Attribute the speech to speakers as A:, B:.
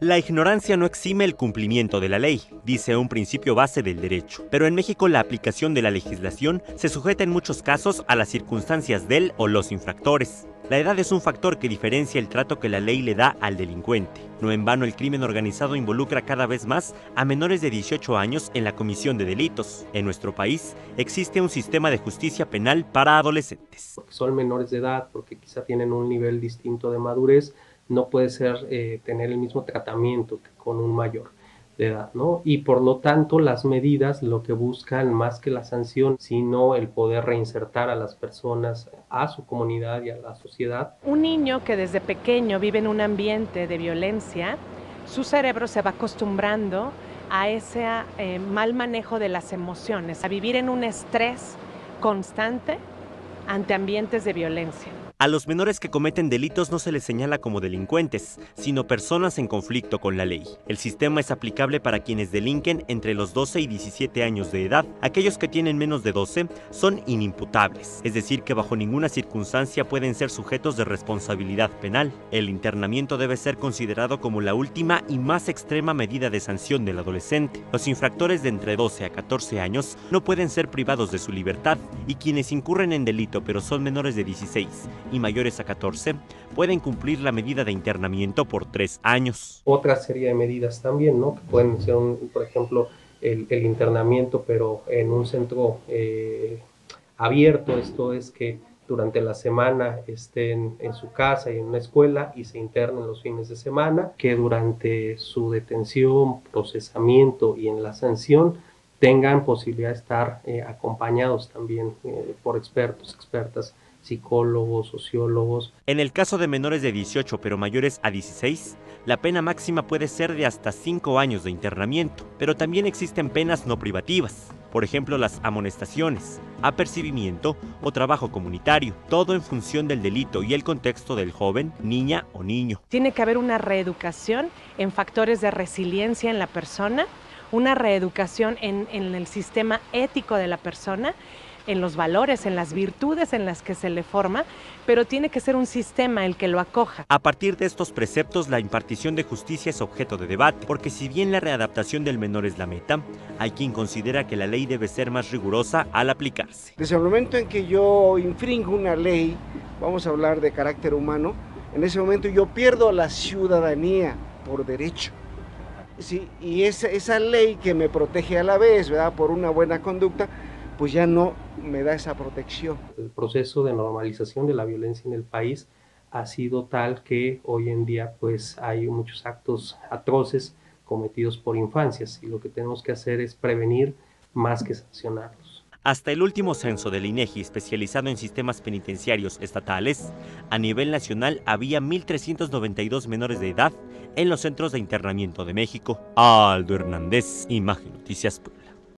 A: La ignorancia no exime el cumplimiento de la ley, dice un principio base del derecho. Pero en México la aplicación de la legislación se sujeta en muchos casos a las circunstancias del o los infractores. La edad es un factor que diferencia el trato que la ley le da al delincuente. No en vano el crimen organizado involucra cada vez más a menores de 18 años en la comisión de delitos. En nuestro país existe un sistema de justicia penal para adolescentes.
B: Porque son menores de edad, porque quizá tienen un nivel distinto de madurez, no puede ser eh, tener el mismo tratamiento que con un mayor de edad, ¿no? Y por lo tanto las medidas lo que buscan más que la sanción, sino el poder reinsertar a las personas a su comunidad y a la sociedad.
C: Un niño que desde pequeño vive en un ambiente de violencia, su cerebro se va acostumbrando a ese eh, mal manejo de las emociones, a vivir en un estrés constante ante ambientes de violencia.
A: A los menores que cometen delitos no se les señala como delincuentes, sino personas en conflicto con la ley. El sistema es aplicable para quienes delinquen entre los 12 y 17 años de edad. Aquellos que tienen menos de 12 son inimputables, es decir, que bajo ninguna circunstancia pueden ser sujetos de responsabilidad penal. El internamiento debe ser considerado como la última y más extrema medida de sanción del adolescente. Los infractores de entre 12 a 14 años no pueden ser privados de su libertad y quienes incurren en delito pero son menores de 16 y mayores a 14 pueden cumplir la medida de internamiento por tres años.
B: Otra serie de medidas también, ¿no? Que pueden ser, por ejemplo, el, internamiento, pero en un centro eh, abierto. Esto es que durante la semana estén en su casa y en una escuela y se internen los fines de semana, que durante su detención, procesamiento y en la sanción tengan posibilidad de estar eh, acompañados también eh, por expertos, expertas psicólogos, sociólogos.
A: En el caso de menores de 18 pero mayores a 16, la pena máxima puede ser de hasta 5 años de internamiento, pero también existen penas no privativas, por ejemplo las amonestaciones, apercibimiento o trabajo comunitario, todo en función del delito y el contexto del joven, niña o niño.
C: Tiene que haber una reeducación en factores de resiliencia en la persona, una reeducación en, en el sistema ético de la persona en los valores, en las virtudes en las que se le forma, pero tiene que ser un sistema el que lo acoja.
A: A partir de estos preceptos, la impartición de justicia es objeto de debate, porque si bien la readaptación del menor es la meta, hay quien considera que la ley debe ser más rigurosa al aplicarse.
D: Desde el momento en que yo infringo una ley, vamos a hablar de carácter humano, en ese momento yo pierdo la ciudadanía por derecho. Sí, y esa, esa ley que me protege a la vez, ¿verdad? Por una buena conducta, pues ya no me da esa protección.
B: El proceso de normalización de la violencia en el país ha sido tal que hoy en día pues hay muchos actos atroces cometidos por infancias y lo que tenemos que hacer es prevenir más que sancionarlos.
A: Hasta el último censo del INEGI especializado en sistemas penitenciarios estatales, a nivel nacional había 1.392 menores de edad en los centros de internamiento de México. Aldo Hernández, Imagen Noticias